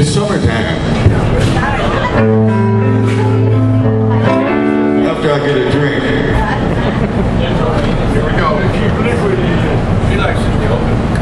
It's summertime. After I get a drink. Here we go. Keep it liquid. He likes it.